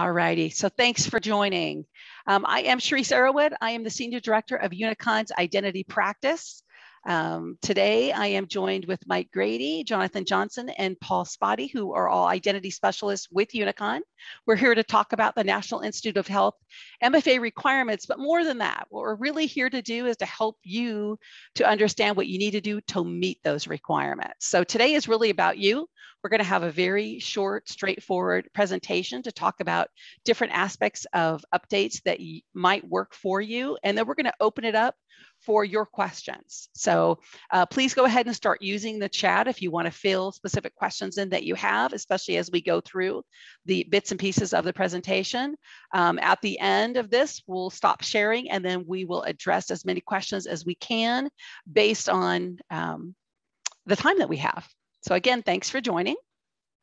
All righty. So thanks for joining. Um, I am Sharice Arrowwood. I am the Senior Director of Unicon's Identity Practice. Um, today, I am joined with Mike Grady, Jonathan Johnson, and Paul Spaude, who are all identity specialists with Unicon. We're here to talk about the National Institute of Health MFA requirements, but more than that, what we're really here to do is to help you to understand what you need to do to meet those requirements. So today is really about you. We're going to have a very short, straightforward presentation to talk about different aspects of updates that might work for you. And then we're going to open it up for your questions. So uh, please go ahead and start using the chat if you want to fill specific questions in that you have, especially as we go through the bits and pieces of the presentation. Um, at the end of this, we'll stop sharing and then we will address as many questions as we can based on um, the time that we have. So again, thanks for joining.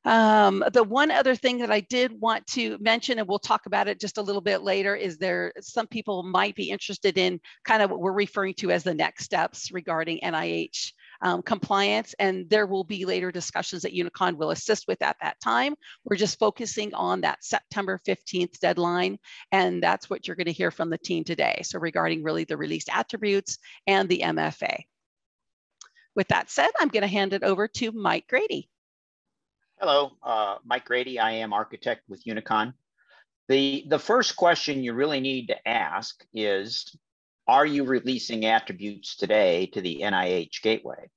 Um, the one other thing that I did want to mention, and we'll talk about it just a little bit later, is there some people might be interested in kind of what we're referring to as the next steps regarding NIH um, compliance. And there will be later discussions that Unicon will assist with at that time. We're just focusing on that September 15th deadline. And that's what you're going to hear from the team today. So regarding really the released attributes and the MFA. With that said, I'm going to hand it over to Mike Grady. Hello, uh, Mike Grady. I am architect with Unicon. The, the first question you really need to ask is, are you releasing attributes today to the NIH gateway?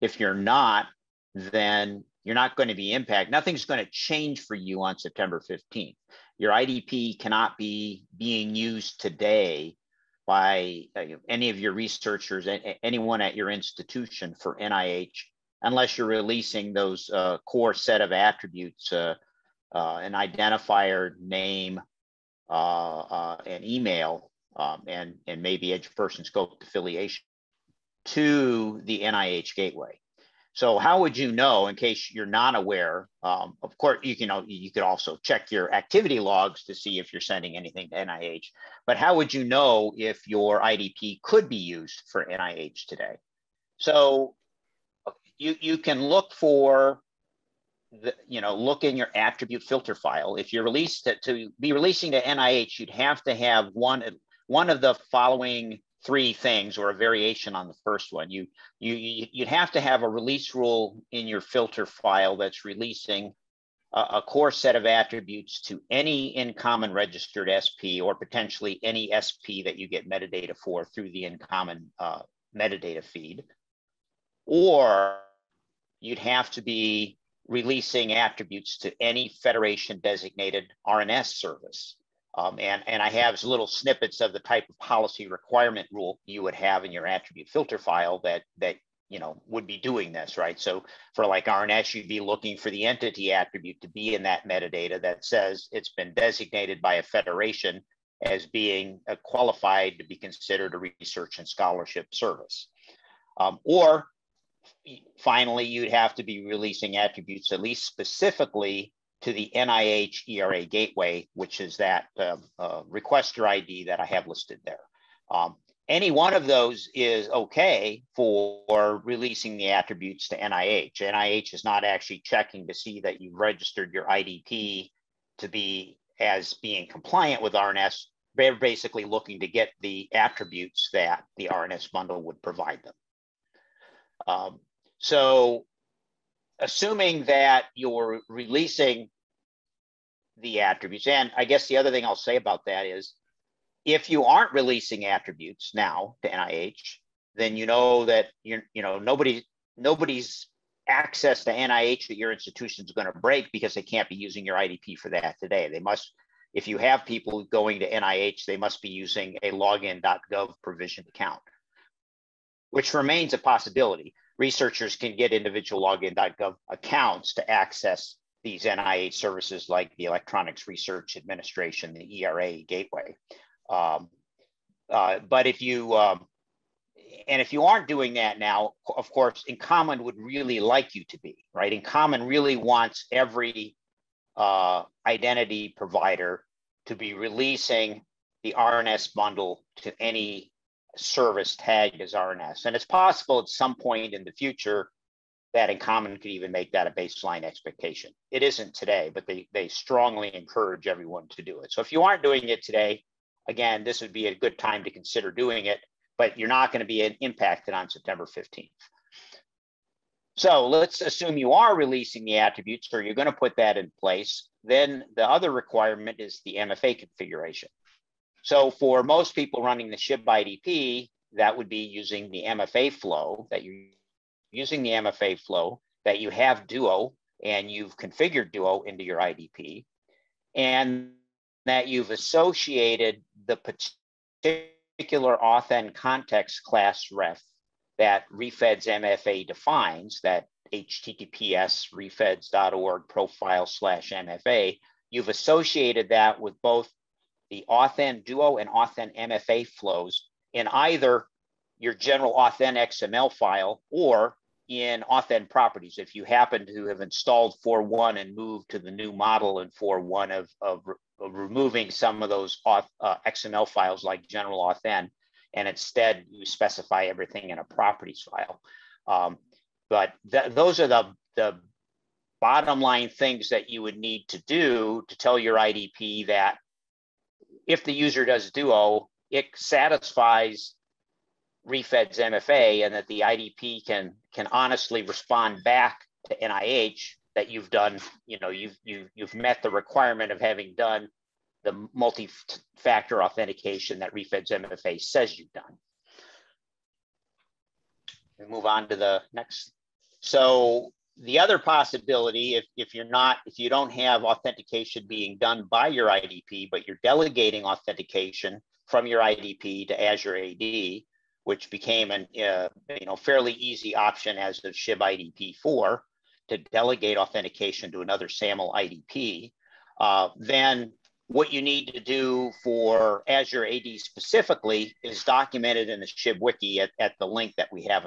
If you're not, then you're not going to be impacted. Nothing's going to change for you on September 15th. Your IDP cannot be being used today by uh, any of your researchers, anyone at your institution for NIH unless you're releasing those uh, core set of attributes, uh, uh, an identifier, name, uh, uh, an email, um, and, and maybe education scope affiliation to the NIH gateway. So how would you know, in case you're not aware, um, of course, you can, you could also check your activity logs to see if you're sending anything to NIH, but how would you know if your IDP could be used for NIH today? So you, you can look for the, you know, look in your attribute filter file. If you're released to, to be releasing to NIH, you'd have to have one, one of the following three things or a variation on the first one. You, you, you'd have to have a release rule in your filter file that's releasing a, a core set of attributes to any InCommon registered SP or potentially any SP that you get metadata for through the InCommon uh, metadata feed. Or you'd have to be releasing attributes to any federation designated R&S service. Um, and, and I have little snippets of the type of policy requirement rule you would have in your attribute filter file that, that you know, would be doing this, right? So for like R&S, you'd be looking for the entity attribute to be in that metadata that says it's been designated by a federation as being qualified to be considered a research and scholarship service. Um, or finally, you'd have to be releasing attributes at least specifically to the NIH ERA gateway, which is that uh, uh, requester ID that I have listed there. Um, any one of those is okay for releasing the attributes to NIH. NIH is not actually checking to see that you've registered your IDP to be as being compliant with R&S. They're basically looking to get the attributes that the R&S bundle would provide them. Um, so assuming that you're releasing the attributes, and I guess the other thing I'll say about that is if you aren't releasing attributes now to NIH, then you know that you're, you know, nobody, nobody's access to NIH that your institution is going to break because they can't be using your IDP for that today. They must, if you have people going to NIH, they must be using a login.gov provisioned account which remains a possibility. Researchers can get individual login.gov accounts to access these NIH services like the Electronics Research Administration, the ERA gateway. Um, uh, but if you, um, and if you aren't doing that now, of course, InCommon would really like you to be, right? InCommon really wants every uh, identity provider to be releasing the R&S bundle to any service tagged as R&S. And it's possible at some point in the future that InCommon could even make that a baseline expectation. It isn't today, but they, they strongly encourage everyone to do it. So if you aren't doing it today, again, this would be a good time to consider doing it, but you're not going to be impacted on September 15th. So let's assume you are releasing the attributes or you're going to put that in place. Then the other requirement is the MFA configuration. So for most people running the SHIB IDP, that would be using the MFA flow that you're using the MFA flow that you have Duo and you've configured Duo into your IDP and that you've associated the particular authn context class ref that refeds MFA defines, that https refeds.org profile slash MFA, you've associated that with both the authn duo and authn MFA flows in either your general authn XML file or in authn properties. If you happen to have installed 4.1 and moved to the new model in 4.1 of, of, of, removing some of those auth, uh, XML files like general authn, and instead you specify everything in a properties file. Um, but th those are the, the bottom line things that you would need to do to tell your IDP that if the user does Duo, it satisfies refeds MFA and that the IDP can can honestly respond back to NIH that you've done, you know, you've you, you've met the requirement of having done the multi-factor authentication that refeds MFA says you've done. We move on to the next. So the other possibility, if, if you're not, if you don't have authentication being done by your IDP, but you're delegating authentication from your IDP to Azure AD, which became an uh, you know fairly easy option as of SHIB IDP 4 to delegate authentication to another SAML IDP, uh, then what you need to do for Azure AD specifically is documented in the SHIB wiki at, at the link that we have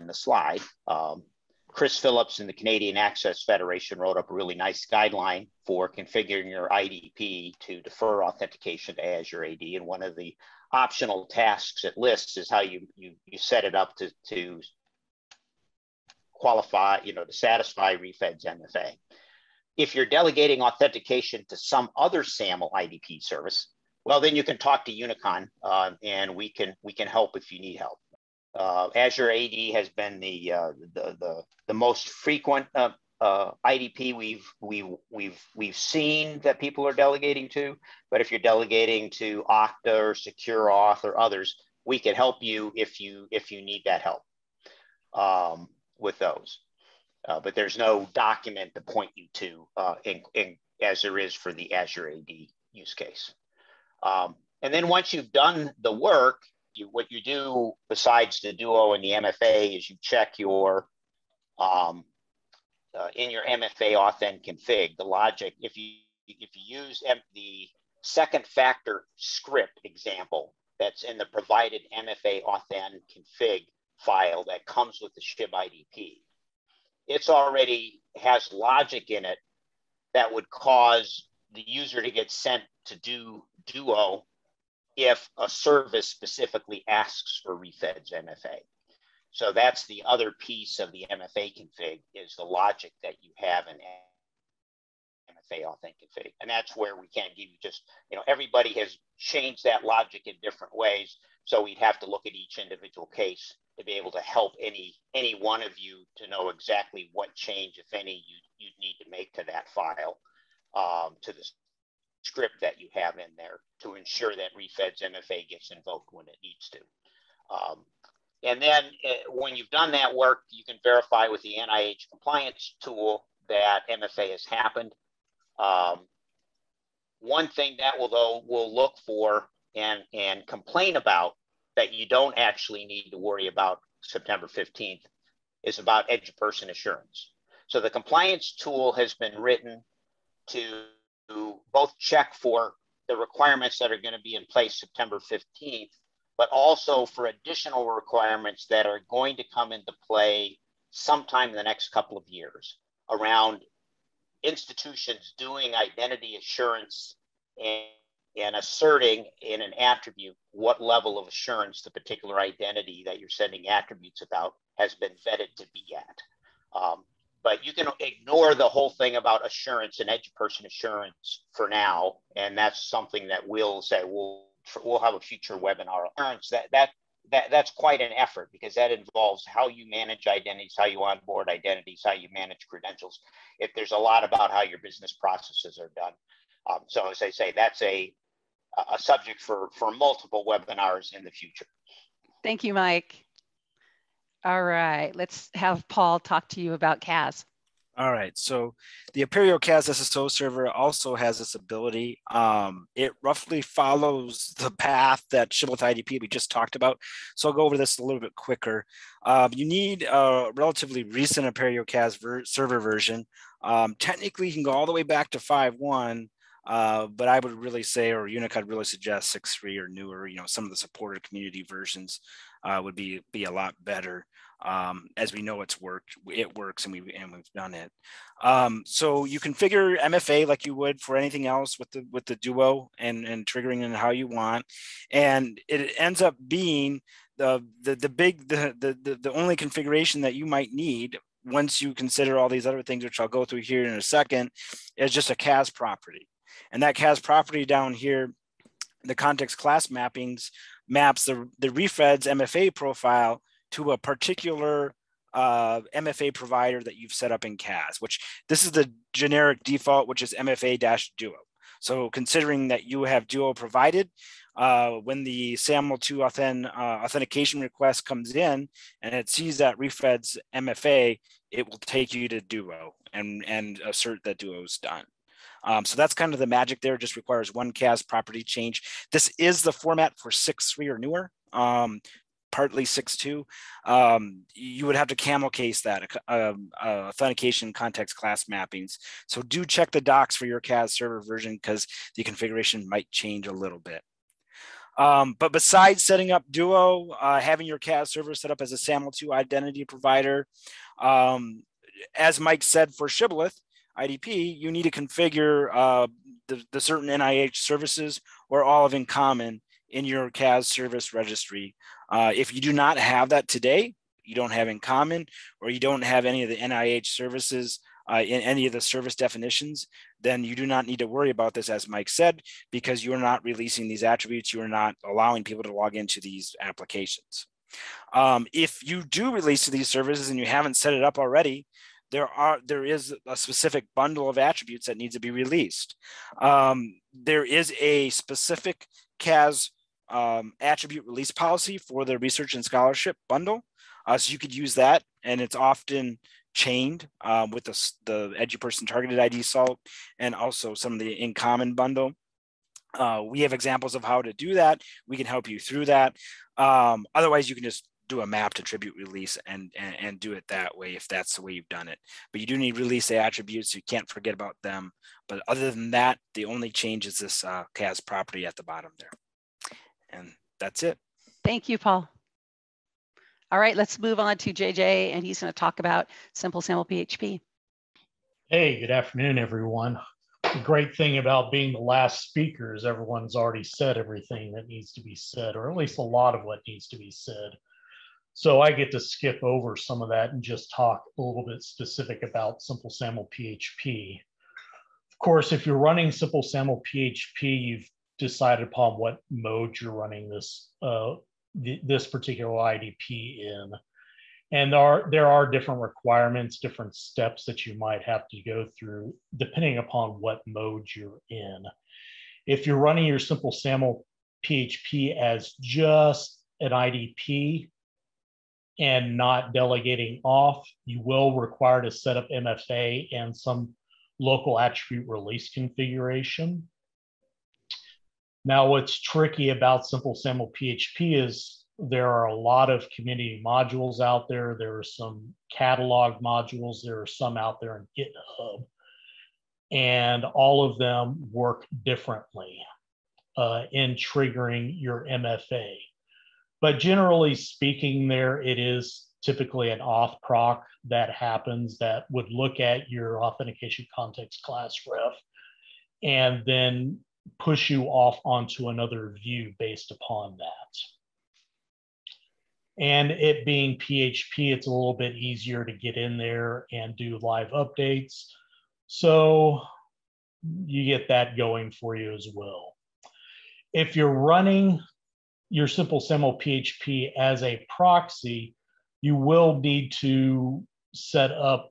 in the slide. Um, Chris Phillips and the Canadian Access Federation wrote up a really nice guideline for configuring your IDP to defer authentication to Azure AD. And one of the optional tasks it lists is how you, you, you set it up to, to qualify, you know, to satisfy refeds MFA. If you're delegating authentication to some other SAML IDP service, well, then you can talk to Unicon uh, and we can, we can help if you need help. Uh, Azure AD has been the, uh, the, the, the, most frequent uh, IDP we've, we've, we've, we've seen that people are delegating to. But if you're delegating to Okta or Secure Auth or others, we can help you if you, if you need that help um, with those. Uh, but there's no document to point you to uh, in, in, as there is for the Azure AD use case. Um, and then once you've done the work, you, what you do besides the Duo and the MFA is you check your um, uh, in your MFA authn config the logic. If you if you use the second factor script example that's in the provided MFA authn config file that comes with the SHIB IDP, it's already has logic in it that would cause the user to get sent to do Duo if a service specifically asks for refeds MFA. So that's the other piece of the MFA config is the logic that you have in MFA authn config. And that's where we can't give you just, you know, everybody has changed that logic in different ways. So we'd have to look at each individual case to be able to help any any one of you to know exactly what change, if any, you, you'd need to make to that file, um, to the script that you have in there to ensure that refeds MFA gets invoked when it needs to. Um, and then uh, when you've done that work, you can verify with the NIH compliance tool that MFA has happened. Um, one thing that will though will look for and and complain about that you don't actually need to worry about September 15th is about EduPerson assurance. So the compliance tool has been written to both check for the requirements that are going to be in place September 15th, but also for additional requirements that are going to come into play sometime in the next couple of years around institutions doing identity assurance and, and asserting in an attribute what level of assurance the particular identity that you're sending attributes about has been vetted to be at. Um, but you can ignore the whole thing about assurance and EduPerson assurance for now. And that's something that we'll say we'll we'll have a future webinar on that that that that's quite an effort because that involves how you manage identities, how you onboard identities, how you manage credentials. If there's a lot about how your business processes are done. Um, so as I say, that's a a subject for for multiple webinars in the future. Thank you, Mike. All right, let's have Paul talk to you about CAS. All right, so the Apereo CAS SSO server also has this ability. Um, it roughly follows the path that Shibboleth IDP we just talked about. So I'll go over this a little bit quicker. Um, you need a relatively recent Apereo CAS ver server version. Um, technically, you can go all the way back to 5.1, uh, but I would really say, or Unicon really suggest 6.3 or newer, you know, some of the supported community versions uh, would be, be a lot better um, as we know it's worked it works and we and we've done it. Um, so you configure mfa like you would for anything else with the with the duo and and triggering and how you want. And it ends up being the the, the big the, the the only configuration that you might need once you consider all these other things which i'll go through here in a second is just a cas property. And that cas property down here the context class mappings maps the the refeds mfa profile to a particular uh, MFA provider that you've set up in CAS, which this is the generic default, which is MFA-Duo. So considering that you have Duo provided, uh, when the SAML2 authent, uh, authentication request comes in and it sees that refeds MFA, it will take you to Duo and, and assert that Duo is done. Um, so that's kind of the magic there, just requires one CAS property change. This is the format for 6.3 or newer. Um, partly 6.2, um, you would have to camel case that uh, uh, authentication context class mappings. So do check the docs for your CAS server version because the configuration might change a little bit. Um, but besides setting up Duo, uh, having your CAS server set up as a SAML2 identity provider, um, as Mike said for Shibboleth IDP, you need to configure uh, the, the certain NIH services or all of InCommon in your CAS service registry uh, if you do not have that today, you don't have InCommon, or you don't have any of the NIH services uh, in any of the service definitions, then you do not need to worry about this, as Mike said, because you are not releasing these attributes. You are not allowing people to log into these applications. Um, if you do release to these services and you haven't set it up already, there are there is a specific bundle of attributes that needs to be released. Um, there is a specific CAS um, attribute release policy for the research and scholarship bundle. Uh, so you could use that, and it's often chained um, with the, the EduPerson targeted ID salt and also some of the InCommon bundle. Uh, we have examples of how to do that. We can help you through that. Um, otherwise, you can just do a mapped attribute release and, and, and do it that way if that's the way you've done it. But you do need release the attributes. You can't forget about them. But other than that, the only change is this uh, CAS property at the bottom there. And that's it. Thank you, Paul. All right, let's move on to JJ, and he's going to talk about simple SAML PHP. Hey, good afternoon, everyone. The great thing about being the last speaker is everyone's already said everything that needs to be said, or at least a lot of what needs to be said. So I get to skip over some of that and just talk a little bit specific about Simple SAML PHP. Of course, if you're running Simple SAML PHP, you've decided upon what mode you're running this uh, th this particular IDP in. And there are, there are different requirements, different steps that you might have to go through depending upon what mode you're in. If you're running your simple SAML PHP as just an IDP and not delegating off, you will require to set up MFA and some local attribute release configuration. Now, what's tricky about Simple SAML PHP is there are a lot of community modules out there. There are some catalog modules. There are some out there in GitHub. And all of them work differently uh, in triggering your MFA. But generally speaking, there it is typically an auth proc that happens that would look at your authentication context class ref and then push you off onto another view based upon that. And it being PHP, it's a little bit easier to get in there and do live updates. So you get that going for you as well. If you're running your simple SAML PHP as a proxy, you will need to set up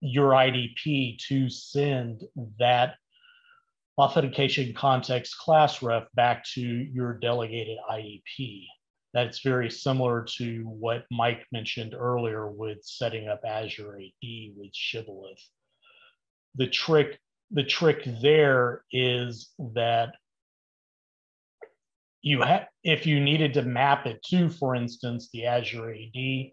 your IDP to send that authentication context class ref back to your delegated IDP. That's very similar to what Mike mentioned earlier with setting up Azure AD with Shibboleth. The trick, the trick there is that you have if you needed to map it to, for instance, the Azure AD,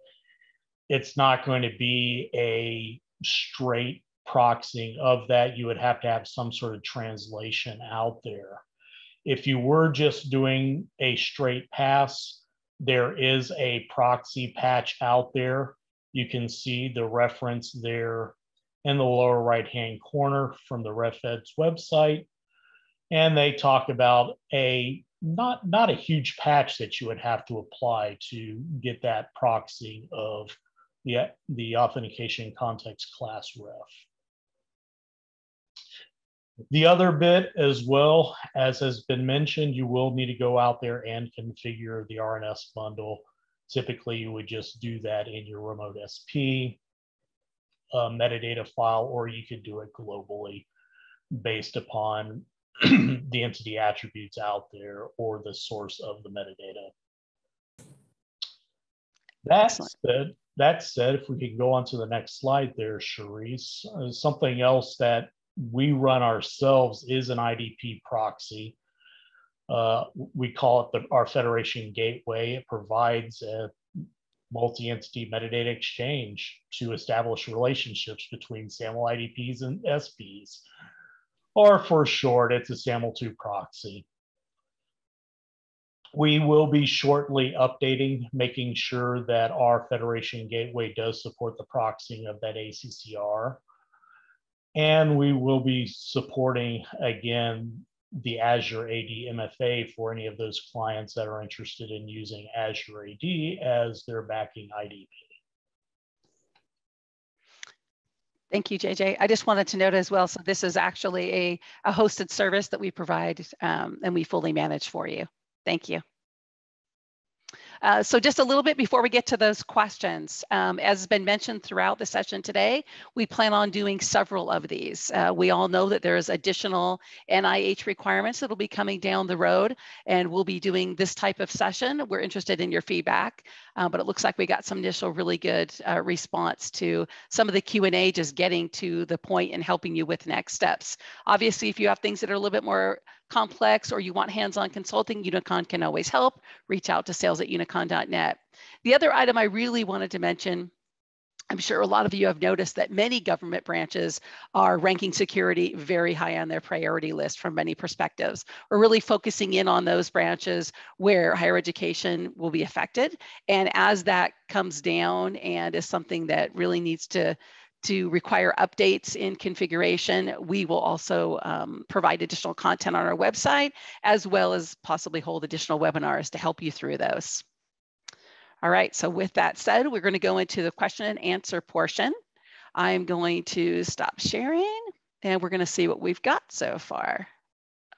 it's not going to be a straight proxying of that. You would have to have some sort of translation out there. If you were just doing a straight pass, there is a proxy patch out there. You can see the reference there in the lower right hand corner from the RefEd's website. And they talk about a not not a huge patch that you would have to apply to get that proxy of the, the authentication context class ref. The other bit as well, as has been mentioned, you will need to go out there and configure the R&S bundle. Typically, you would just do that in your remote SP uh, metadata file, or you could do it globally based upon the entity attributes out there or the source of the metadata. That said, that said, if we could go on to the next slide there, Cherise, uh, something else that we run ourselves is an IDP proxy. Uh, we call it the, our Federation Gateway. It provides a multi-entity metadata exchange to establish relationships between SAML IDPs and SPs or for short, it's a SAML2 proxy. We will be shortly updating, making sure that our Federation Gateway does support the proxying of that ACCR. And we will be supporting, again, the Azure AD MFA for any of those clients that are interested in using Azure AD as their backing IDP. Thank you, JJ. I just wanted to note as well, so this is actually a, a hosted service that we provide um, and we fully manage for you. Thank you. Uh, so just a little bit before we get to those questions, um, as has been mentioned throughout the session today, we plan on doing several of these. Uh, we all know that there's additional NIH requirements that will be coming down the road, and we'll be doing this type of session. We're interested in your feedback, uh, but it looks like we got some initial really good uh, response to some of the Q&A, just getting to the point and helping you with next steps. Obviously, if you have things that are a little bit more complex or you want hands-on consulting, Unicon can always help. Reach out to sales at unicon.net. The other item I really wanted to mention I'm sure a lot of you have noticed that many government branches are ranking security very high on their priority list from many perspectives. We're really focusing in on those branches where higher education will be affected. And as that comes down and is something that really needs to to require updates in configuration, we will also um, provide additional content on our website, as well as possibly hold additional webinars to help you through those. All right, so with that said, we're gonna go into the question and answer portion. I'm going to stop sharing and we're gonna see what we've got so far.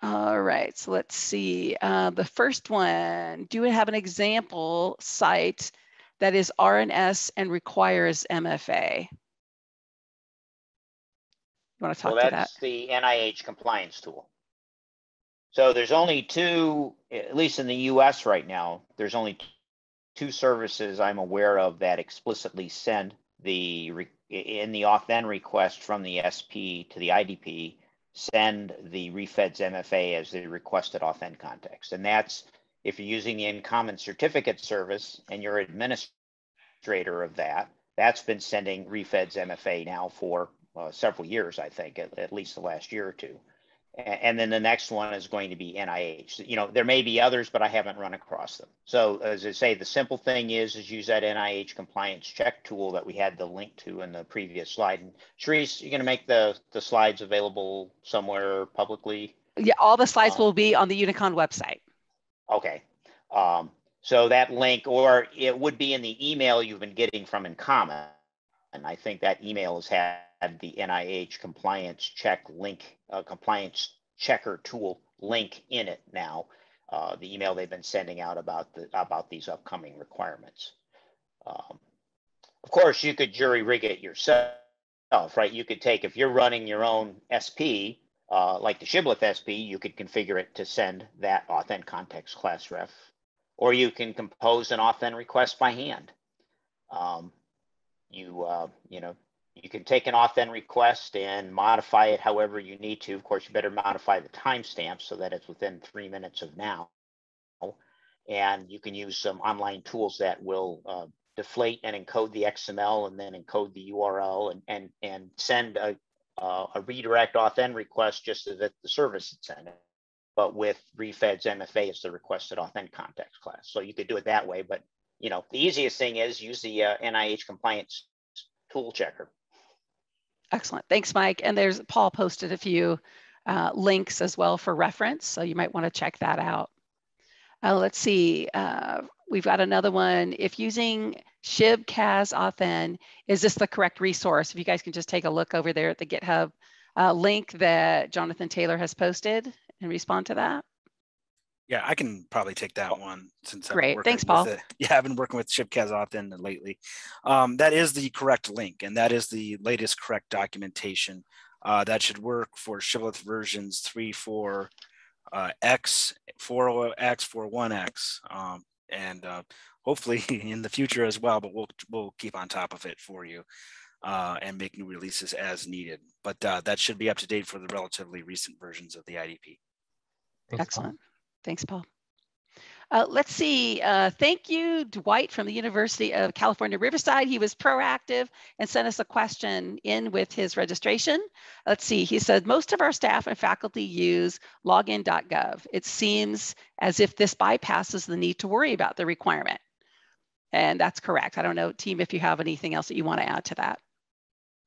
All right, so let's see. Uh, the first one, do we have an example site that is R&S and requires MFA? You want to talk well, to that's that? the NIH compliance tool. So there's only two, at least in the US right now, there's only two services I'm aware of that explicitly send the, in the authn request from the SP to the IDP, send the refeds MFA as the requested then context. And that's if you're using the InCommon certificate service and you're administrator of that, that's been sending refeds MFA now for uh, several years, I think, at, at, least the last year or two. And, and, then the next one is going to be NIH. You know, there may be others, but I haven't run across them. So as I say, the simple thing is, is use that NIH compliance check tool that we had the link to in the previous slide. And Sharice, you're going to make the, the slides available somewhere publicly? Yeah, all the slides um, will be on the Unicon website. Okay. Um, So that link, or it would be in the email you've been getting from InCommon. And I think that email has had the NIH compliance check link, uh, compliance checker tool link in it now. Uh, the email they've been sending out about the about these upcoming requirements. Um, of course, you could jury rig it yourself, right? You could take if you're running your own SP, uh, like the Shibboleth SP, you could configure it to send that authent context class ref, or you can compose an authent request by hand. Um, you uh, you know you can take an authent request and modify it however you need to. Of course, you better modify the timestamp so that it's within three minutes of now. And you can use some online tools that will uh, deflate and encode the XML and then encode the URL and, and, and send a, uh, a redirect authent request just so that the service had sent it, but with refeds MFA as the requested authent context class. So you could do it that way, but you know, the easiest thing is use the uh, NIH compliance tool checker. Excellent. Thanks, Mike. And there's Paul posted a few uh, links as well for reference. So you might want to check that out. Uh, let's see. Uh, we've got another one. If using Shib CAS Authn, is this the correct resource? If you guys can just take a look over there at the GitHub uh, link that Jonathan Taylor has posted and respond to that. Yeah, I can probably take that one since great. Thanks, Paul. It. Yeah, I've been working with ShibCAS Authn lately. Um, that is the correct link, and that is the latest correct documentation. Uh, that should work for Shibboleth versions 3, 4, uh, X, 4X, 41X, um, and uh, hopefully in the future as well. But we'll we'll keep on top of it for you uh, and make new releases as needed. But uh, that should be up to date for the relatively recent versions of the IDP. Excellent. Thanks, Paul. Uh, let's see. Uh, thank you, Dwight from the University of California, Riverside. He was proactive and sent us a question in with his registration. Let's see. He said, most of our staff and faculty use login.gov. It seems as if this bypasses the need to worry about the requirement. And that's correct. I don't know, team, if you have anything else that you want to add to that.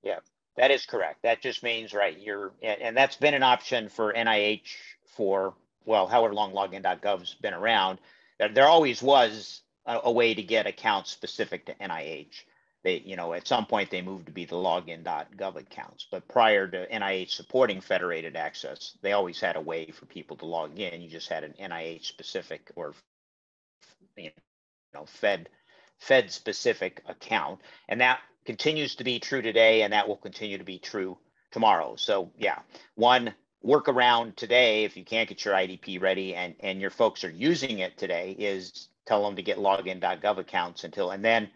Yeah, that is correct. That just means, right, you're, and that's been an option for NIH for well, however long login.gov's been around, there always was a, a, way to get accounts specific to NIH. They, you know, at some point they moved to be the login.gov accounts, but prior to NIH supporting federated access, they always had a way for people to log in. You just had an NIH specific or, you know, Fed, Fed specific account, and that continues to be true today, and that will continue to be true tomorrow. So yeah, one workaround today, if you can't get your IDP ready and, and your folks are using it today, is tell them to get login.gov accounts until, and then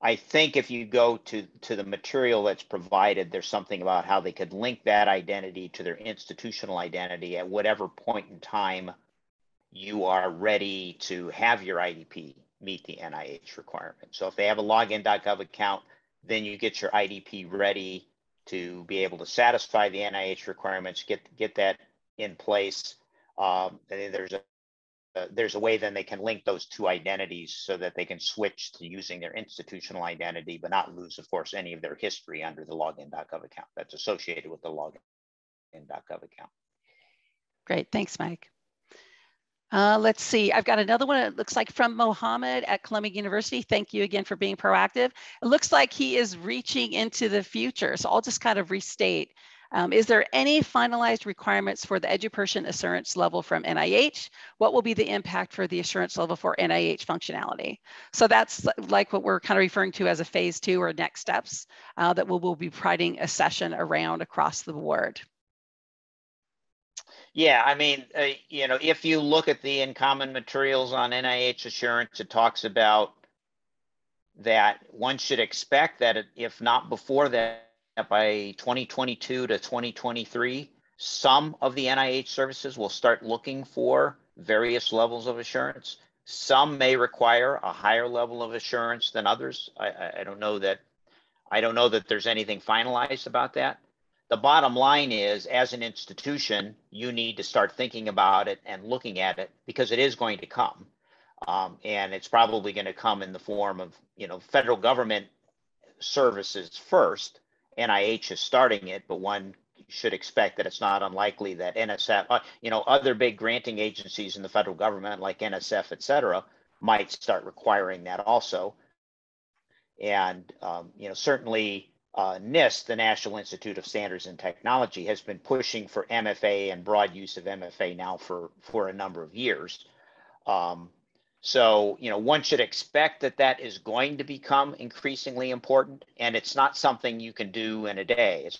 I think if you go to, to the material that's provided, there's something about how they could link that identity to their institutional identity at whatever point in time you are ready to have your IDP meet the NIH requirement. So if they have a login.gov account, then you get your IDP ready to be able to satisfy the NIH requirements, get get that in place. Um, there's a uh, there's a way then they can link those two identities so that they can switch to using their institutional identity, but not lose, of course, any of their history under the login.gov account that's associated with the login.gov account. Great, thanks, Mike. Uh, let's see, I've got another one. It looks like from Mohammed at Columbia University. Thank you again for being proactive. It looks like he is reaching into the future. So I'll just kind of restate. Um, is there any finalized requirements for the EduPerson assurance level from NIH? What will be the impact for the assurance level for NIH functionality? So that's like what we're kind of referring to as a phase two or next steps uh, that we'll, we'll be providing a session around across the board. Yeah, I mean, uh, you know, if you look at the InCommon materials on NIH assurance, it talks about that one should expect that if not before that, by 2022 to 2023, some of the NIH services will start looking for various levels of assurance. Some may require a higher level of assurance than others. I, I don't know that I don't know that there's anything finalized about that the bottom line is as an institution you need to start thinking about it and looking at it because it is going to come um, and it's probably going to come in the form of you know federal government services first nih is starting it but one should expect that it's not unlikely that nsf uh, you know other big granting agencies in the federal government like nsf et cetera might start requiring that also. And um, you know, certainly uh, NIST, the National Institute of Standards and Technology, has been pushing for MFA and broad use of MFA now for for a number of years. Um, so you know, one should expect that that is going to become increasingly important, and it's not something you can do in a day. It's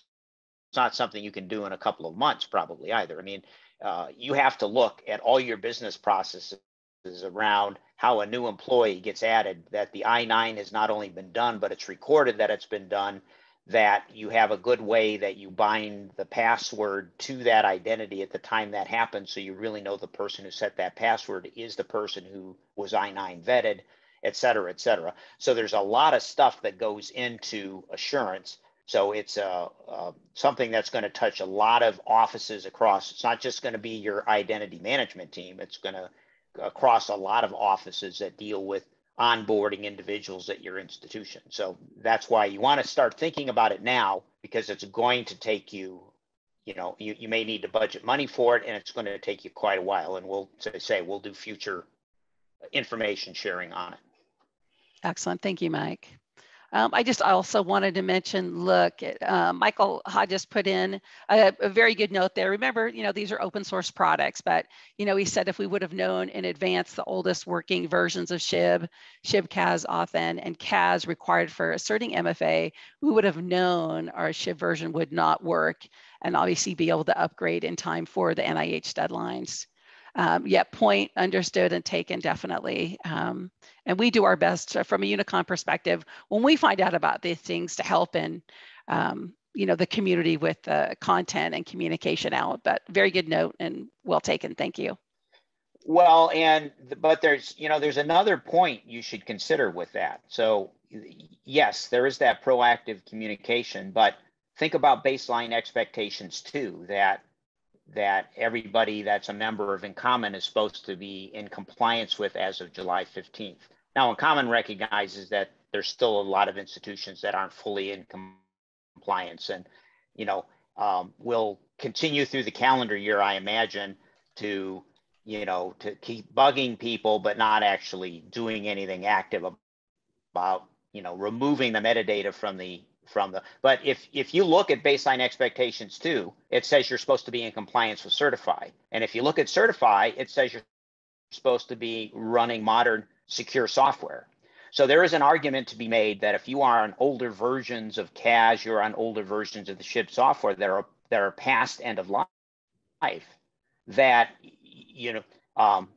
it's not something you can do in a couple of months, probably either. I mean, uh, you have to look at all your business processes around how a new employee gets added, that the I 9 has not only been done, but it's recorded that it's been done, that you have a good way that you bind the password to that identity at the time that happens. So you really know the person who set that password is the person who was I 9 vetted, et cetera, et cetera. So there's a lot of stuff that goes into assurance. So it's uh, uh, something that's going to touch a lot of offices across. It's not just going to be your identity management team. It's going to across a lot of offices that deal with onboarding individuals at your institution. So that's why you want to start thinking about it now because it's going to take you, you know, you, you may need to budget money for it and it's going to take you quite a while. And we'll say we'll do future information sharing on it. Excellent. Thank you, Mike. Um, I just also wanted to mention, look, uh, Michael Hodges put in a, a, very good note there. Remember, you know, these are open source products, but, you know, he said if we would have known in advance the oldest working versions of SHIB, SHIB, CAS, Authn, and CAS required for asserting MFA, we would have known our SHIB version would not work and obviously be able to upgrade in time for the NIH deadlines um, yet point understood and taken definitely. Um, and we do our best from a Unicon perspective when we find out about these things to help in, um, you know, the community with the content and communication out. But very good note and well taken. Thank you. Well, and but there's you know there's another point you should consider with that. So yes, there is that proactive communication, but think about baseline expectations too. That that everybody that's a member of InCommon is supposed to be in compliance with as of July 15th. Now, InCommon recognizes that there's still a lot of institutions that aren't fully in compliance, and you know, um, will continue through the calendar year, I imagine, to you know, to keep bugging people, but not actually doing anything active about you know removing the metadata from the from the but if if you look at baseline expectations too it says you're supposed to be in compliance with certify. And if you look at certify it says you're supposed to be running modern secure software. So there is an argument to be made that if you are on older versions of cas you're on older versions of the SHIB software that are that are past end of life that you know um,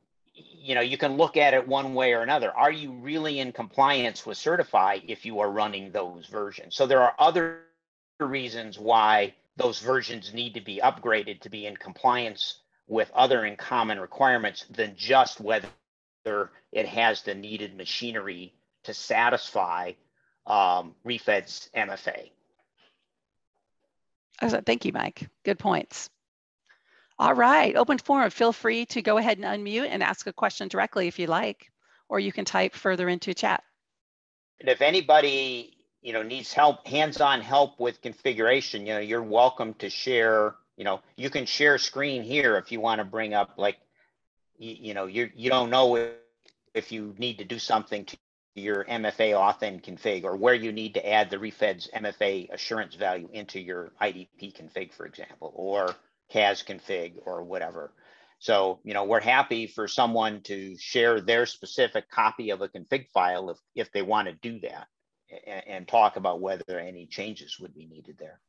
you know, you can look at it one way or another. Are you really in compliance with Certify if you are running those versions? So there are other reasons why those versions need to be upgraded to be in compliance with other InCommon requirements than just whether it has the needed machinery to satisfy um, REFED's MFA. Thank you, Mike. Good points. All right, open forum. Feel free to go ahead and unmute and ask a question directly if you like, or you can type further into chat. And if anybody you know needs help, hands-on help with configuration, you know, you're welcome to share. You know, you can share screen here if you want to bring up like, you, you know, you you don't know if, if you need to do something to your MFA authn config or where you need to add the REFED's MFA assurance value into your IDP config, for example, or CAS config or whatever. So, you know, we're happy for someone to share their specific copy of a config file if, if they want to do that and, and talk about whether any changes would be needed there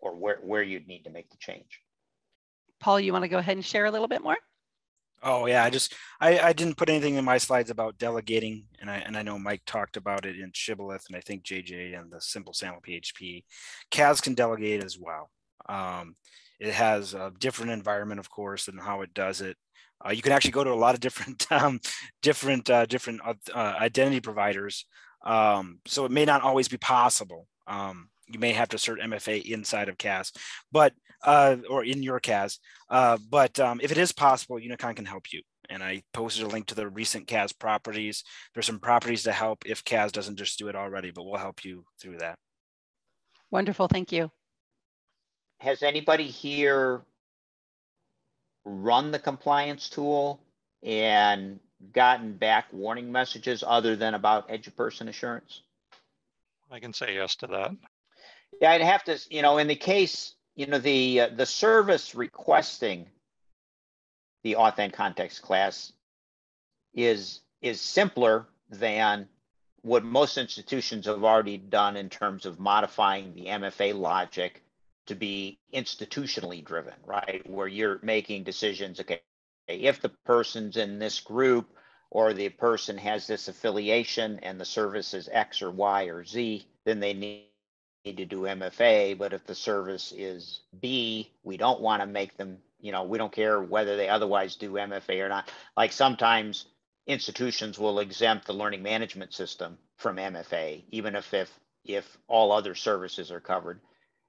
or where, where you'd need to make the change. Paul, you want to go ahead and share a little bit more? Oh yeah, I just I, I didn't put anything in my slides about delegating, and I and I know Mike talked about it in Shibboleth, and I think JJ and the Simple SAML PHP. CAS can delegate as well. Um, it has a different environment, of course, and how it does it. Uh, you can actually go to a lot of different, um, different, uh, different uh, uh, identity providers. Um, so it may not always be possible. Um, you may have to assert MFA inside of CAS, but uh, or in your CAS. But um, if it is possible, Unicon can help you. And I posted a link to the recent CAS properties. There's some properties to help if CAS doesn't just do it already, but we'll help you through that. Wonderful, thank you has anybody here run the compliance tool and gotten back warning messages other than about EduPerson assurance? I can say yes to that. Yeah, I'd have to, you know, in the case, you know, the uh, the service requesting the authn context class is is simpler than what most institutions have already done in terms of modifying the MFA logic to be institutionally driven, right? Where you're making decisions, okay, if the person's in this group or the person has this affiliation and the service is X or Y or Z, then they need to do MFA, but if the service is B, we don't want to make them, you know, we don't care whether they otherwise do MFA or not. Like sometimes institutions will exempt the learning management system from MFA, even if if, if all other services are covered,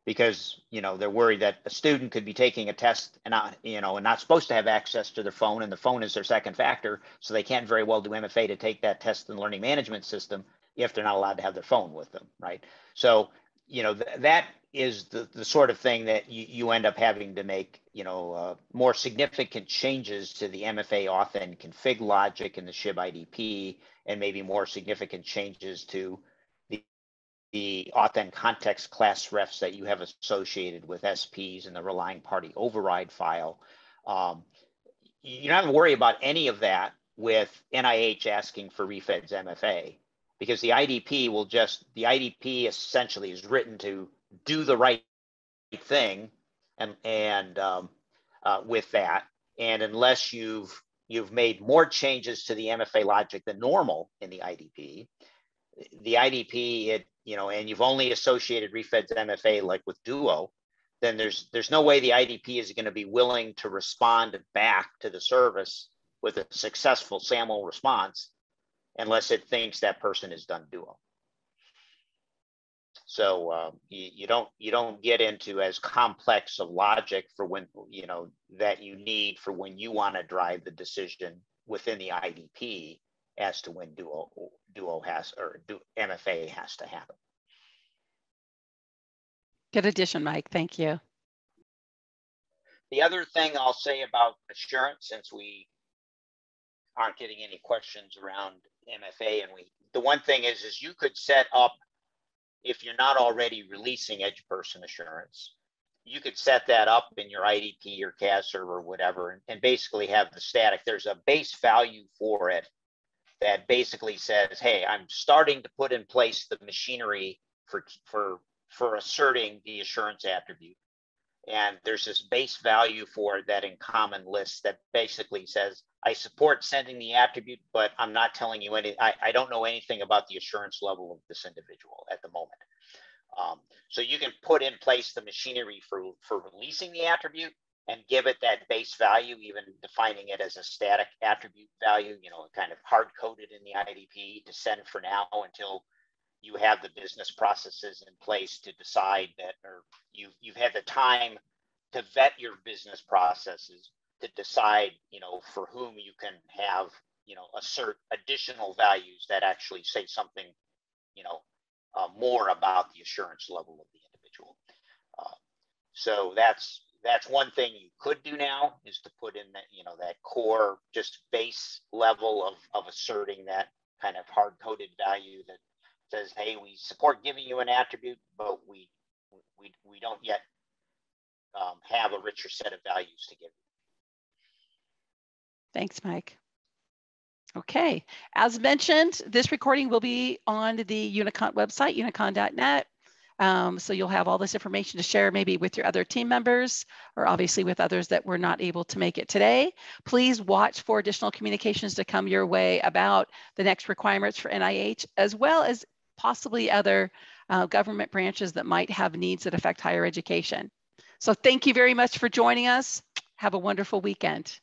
because you know they're worried that a student could be taking a test and not you know and not supposed to have access to their phone, and the phone is their second factor, so they can't very well do MFA to take that test the learning management system if they're not allowed to have their phone with them, right? So you know th- that is the, the sort of thing that you, you end up having to make you know uh, more significant changes to the MFA authn config logic in the SHIB IDP and maybe more significant changes to the authn context class refs that you have associated with SPs and the relying party override file. Um, you don't have to worry about any of that with NIH asking for refeds MFA because the IDP will just the IDP essentially is written to do the right thing and and um, uh, with that and unless you've you've made more changes to the mfa logic than normal in the idp the idp it you know and you've only associated refeds mfa like with duo then there's there's no way the idp is going to be willing to respond back to the service with a successful saml response unless it thinks that person has done duo. So uh, you, you don't you don't get into as complex of logic for when you know that you need for when you want to drive the decision within the IDP as to when duo duo has or do, MFA has to happen. Good addition, Mike. Thank you. The other thing I'll say about assurance, since we aren't getting any questions around MFA, and we the one thing is is you could set up if you're not already releasing EduPerson assurance, you could set that up in your IDP or CAS server or whatever, and, and basically have the static. There's a base value for it that basically says, hey, I'm starting to put in place the machinery for, for, for asserting the assurance attribute. And there's this base value for that InCommon list that basically says, I support sending the attribute, but I'm not telling you any, I, I don't know anything about the assurance level of this individual at the moment. Um, so you can put in place the machinery for, for releasing the attribute and give it that base value, even defining it as a static attribute value, you know, kind of hard coded in the IDP to send for now until you have the business processes in place to decide that, or you've, you've had the time to vet your business processes to decide, you know, for whom you can have, you know, assert additional values that actually say something, you know, uh, more about the assurance level of the individual. Uh, so that's that's one thing you could do now is to put in that you know that core just base level of of asserting that kind of hard coded value that says, hey, we support giving you an attribute, but we we we don't yet um, have a richer set of values to give you. Thanks, Mike. Okay, as mentioned, this recording will be on the Unicon website, unicon.net. Um, so you'll have all this information to share maybe with your other team members or obviously with others that were not able to make it today. Please watch for additional communications to come your way about the next requirements for NIH, as well as possibly other uh, government branches that might have needs that affect higher education. So thank you very much for joining us. Have a wonderful weekend.